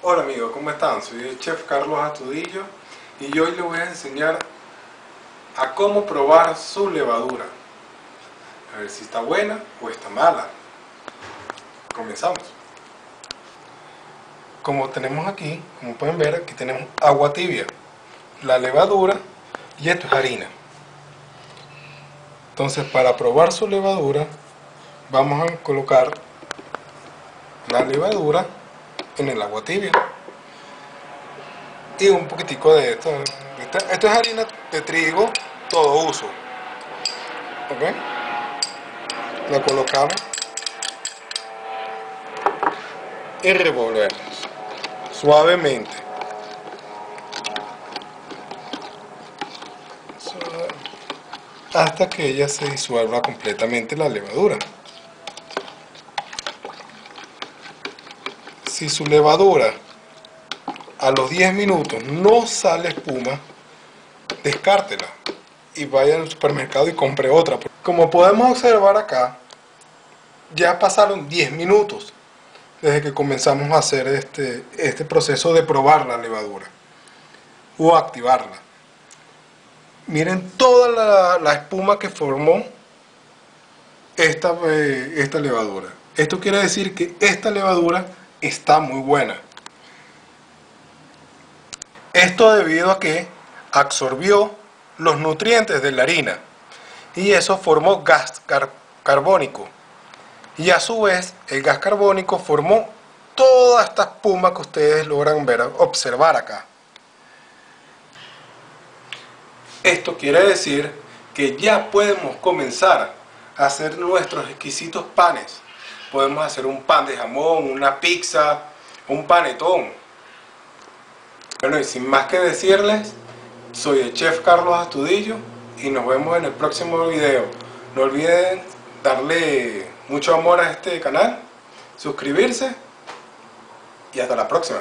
Hola amigos, ¿cómo están? Soy el chef Carlos Astudillo y hoy les voy a enseñar a cómo probar su levadura. A ver si está buena o está mala. Comenzamos. Como tenemos aquí, como pueden ver, aquí tenemos agua tibia, la levadura y esto es harina. Entonces para probar su levadura vamos a colocar la levadura en el agua tibia. Y un poquitico de esto esto es harina de trigo todo uso. Ok. La colocamos. Y revolvemos suavemente. Hasta que ella se disuelva completamente la levadura si su levadura a los 10 minutos no sale espuma, descártela y vaya al supermercado y compre otra. Como podemos observar acá, ya pasaron 10 minutos desde que comenzamos a hacer este, este proceso de probar la levadura o activarla. Miren toda la, la espuma que formó esta, eh, esta levadura. Esto quiere decir que esta levadura está muy buena. Esto debido a que absorbió los nutrientes de la harina y eso formó gas carbónico. Y a su vez el gas carbónico formó toda esta espuma que ustedes logran ver, observar acá. Esto quiere decir que ya podemos comenzar a hacer nuestros exquisitos panes podemos hacer un pan de jamón, una pizza, un panetón. Bueno, y sin más que decirles, soy el chef Carlos Astudillo y nos vemos en el próximo video. No olviden darle mucho amor a este canal, suscribirse y hasta la próxima.